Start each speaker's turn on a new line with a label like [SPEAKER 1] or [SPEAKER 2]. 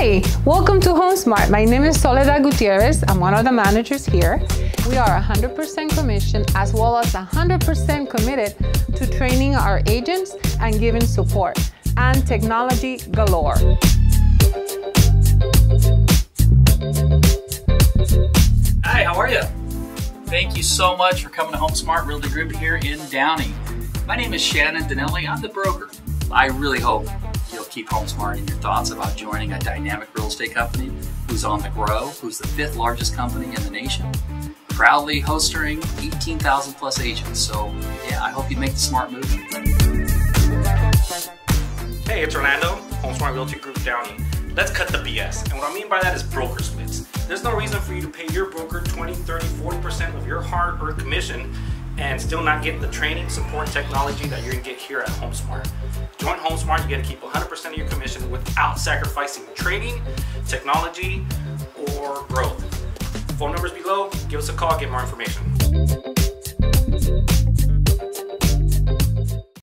[SPEAKER 1] Welcome to HomeSmart. My name is Soledad Gutierrez. I'm one of the managers here. We are 100% commission as well as 100% committed to training our agents and giving support and technology galore.
[SPEAKER 2] Hi, how are you? Thank you so much for coming to HomeSmart Realty Group here in Downey. My name is Shannon Danelli. I'm the broker. I really hope you'll keep HomeSmart in your thoughts about joining a dynamic real estate company who's on the grow, who's the fifth largest company in the nation, proudly hosting 18,000 plus agents. So yeah, I hope you make the smart move.
[SPEAKER 3] Hey, it's Orlando, HomeSmart Realty Group Downey. Let's cut the BS. And what I mean by that is broker splits. There's no reason for you to pay your broker 20, 30, 40% of your hard-earned commission and still not get the training, support, technology that you're gonna get here at HomeSmart. Join HomeSmart, you get to keep 100% of your commission without sacrificing training, technology, or growth. Phone numbers below, give us a call, get more information.